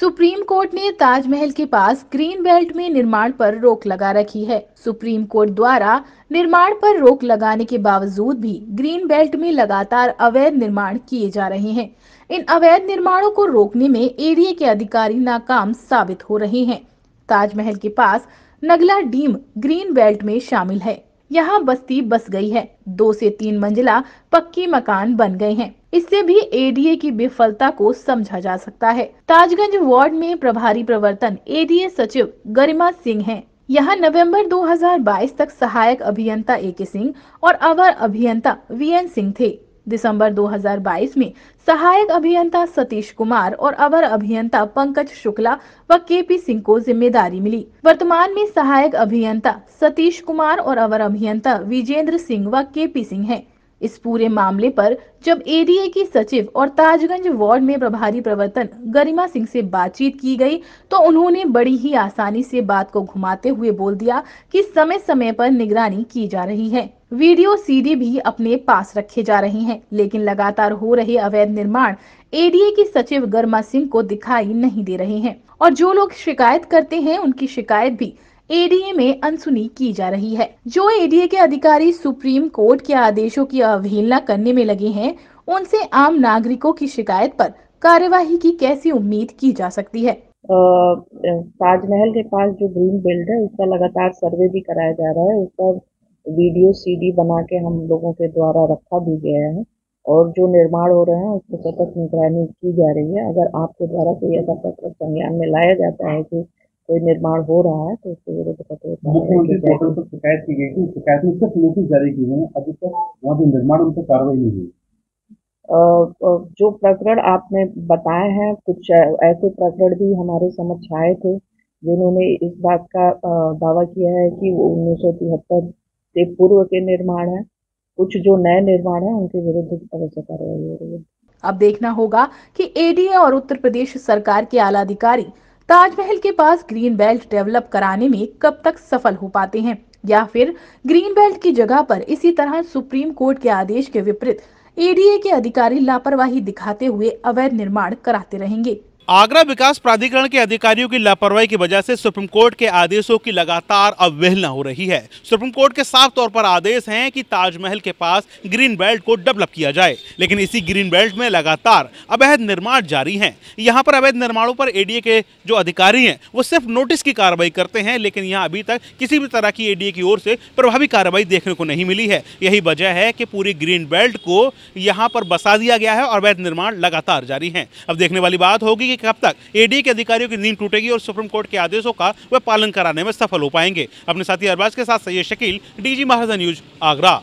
Supreme court ने ताजमहल के पास ग्रीन बेल्ट में निर्माण पर रोक लगा रखी है। सुप्रीम कोर्ट द्वारा निर्माण पर रोक लगाने के बावजूद भी ग्रीन बेल्ट में लगातार अवैध निर्माण किए जा रहे हैं। इन अवैध निर्माणों को रोकने में एरिया के अधिकारी नाकाम साबित हो रहे हैं। ताजमहल के पास नगला डीम ग्रीन बेल्ट में शामिल है। यहाँ बस्ती बस गई है। दो से तीन मंजिला पक्की मकान बन गए हैं। इससे भी एडीए की विफलता को समझा जा सकता है। ताजगंज वार्ड में प्रभारी प्रवर्तन एडीए सचिव गरिमा सिंह हैं। यहाँ नवंबर 2022 तक सहायक अभियंता ए के सिंह और अवर अभियंता वीएन सिंह थे। दिसंबर 2022 में सहायक अभियंता सतीश कुमार और अवर अभियंता पंकज शुक्ला व केपी सिंह को ज़िम्मेदारी मिली वर्तमान में सहायक अभियंता सतीश कुमार और अवर अभियंता विजेंद्र सिंह व केपी सिंह हैं। इस पूरे मामले पर जब एडीए की सचिव और ताजगंज वार्ड में प्रभारी प्रवर्तन गरिमा सिंह से बातचीत की गई तो उन्होंने बड़ी ही आसानी से बात को घुमाते हुए बोल दिया कि समय समय पर निगरानी की जा रही है। वीडियो सीडी भी अपने पास रखे जा रहे हैं, लेकिन लगातार हो रहे अवैध निर्माण एडीए की सचिव गर्मा सिंह को दिखाई नहीं दे रहे हैं। और जो लोग शिकायत करते हैं, उनकी शिकायत भी एडीए में अनसुनी की जा रही है। जो एडीए के अधिकारी सुप्रीम कोर्ट के आदेशों की अवहेलना करने में लगे हैं, उनसे आम नागरिकों की शिकायत पर कार्यवाही की कैसी उम्मीद की जा सकती है? ताजमहल के पास जो ग्रीन बेल्ट है, उसका लगातार सर्वे भी कराया जा रहा है। उस पर वीडियो सीडी बना के हम लोगों के द्वारा रखा भी गया है और जो निर्माण हो रहे हैं, उसको सतत निगरानी की जा रही है। अगर आपके द्वारा कोई ऐसा पत्र संज्ञान में लाया जाता है कि कोई निर्माण हो रहा है तो उसके विरुद्ध मुख्यमंत्री पोर्टल पर शिकायत की गई थी शिकायत में सिर्फ़ नोटिस जारी की गई अभी तक वहाँ भी निर्माण उन पर कार्रवाई नहीं हुई। जो प्रकरण आपने बताए हैं कुछ ऐसे प्रकरण भी हमारे समझ आए थे जिन्होंने इस बात का दावा किया है कि वो उन्नीस सौ तिहत्तर से पूर्व के निर्माण है। कुछ जो नए निर्माण है उनके विरुद्ध अवश्य कार्रवाई हो रही है। अब देखना होगा कि एडीए और उत्तर प्रदेश सरकार के आला अधिकारी ताजमहल के पास ग्रीन बेल्ट डेवलप कराने में कब तक सफल हो पाते हैं? या फिर ग्रीन बेल्ट की जगह पर इसी तरह सुप्रीम कोर्ट के आदेश के विपरीत एडीए के अधिकारी लापरवाही दिखाते हुए अवैध निर्माण कराते रहेंगे। आगरा विकास प्राधिकरण के अधिकारियों की लापरवाही की वजह से सुप्रीम कोर्ट के आदेशों की लगातार अवहेलना हो रही है। सुप्रीम कोर्ट के साफ़ तौर पर आदेश हैं कि ताजमहल के पास ग्रीन बेल्ट को डेवलप किया जाए, लेकिन इसी ग्रीन बेल्ट में लगातार अवैध निर्माण जारी हैं। यहाँ पर अवैध निर्माणों पर एडीए के जो अधिकारी हैं, वो सिर्फ़ नोटिस की कार्रवाई करते हैं, लेकिन यहाँ अभी तक किसी भी तरह की एडीए की ओर से प्रभावी कार्रवाई देखने को नहीं मिली है। यही वजह है कि पूरी ग्रीन बेल्ट को यहाँ पर बसा दिया गया है और अवैध निर्माण लगातार जारी है। अब देखने वाली बात होगी कब तक ईडी के अधिकारियों की नींद टूटेगी और सुप्रीम कोर्ट के आदेशों का वह पालन कराने में सफल हो पाएँगे। अपने साथी अरबाज के साथ सैयद शकील, डीजी महाराजा न्यूज़, आगरा।